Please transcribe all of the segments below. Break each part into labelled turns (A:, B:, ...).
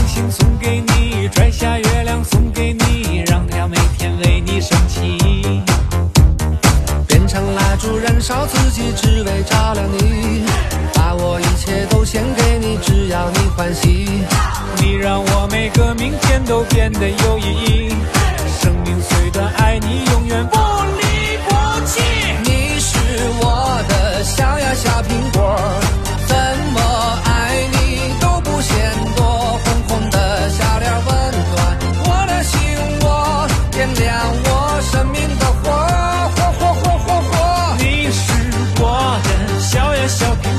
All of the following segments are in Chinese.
A: 星星送给你拽下月亮送给你
B: 让太阳每天为你升起。
A: 变成蜡烛燃烧自己只为照亮你。把我一切都献给你只要你欢喜。
B: 你让我每个明天都变得有意义。生命虽短爱你的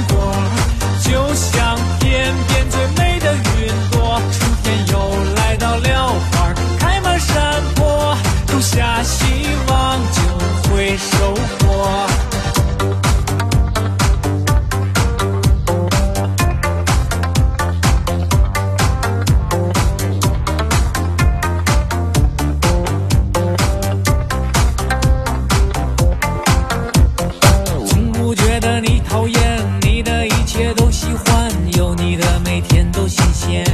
B: 每天都新鲜。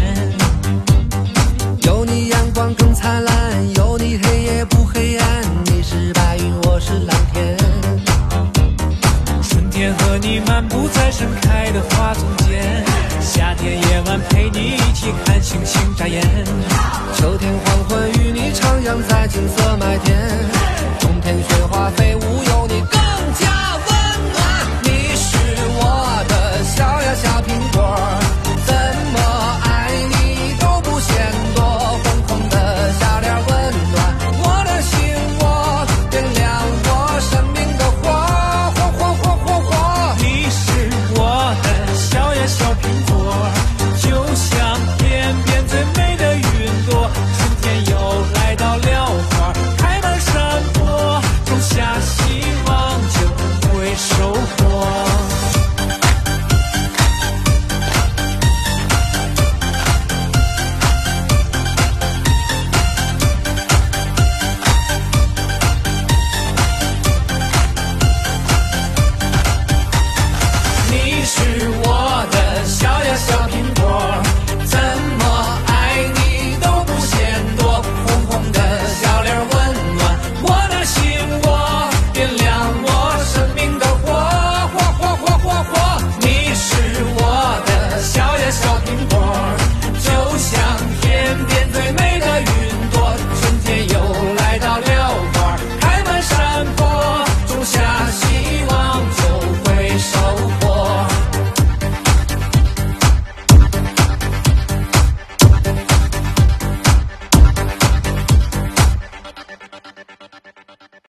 A: 有你阳光更灿烂，有你黑夜不黑暗。你是白云，我是蓝天。
B: 春天和你漫步在盛开的花丛间，夏天夜晚陪你一起看星星眨眼。
A: 秋天黄昏与你徜徉在金色麦田。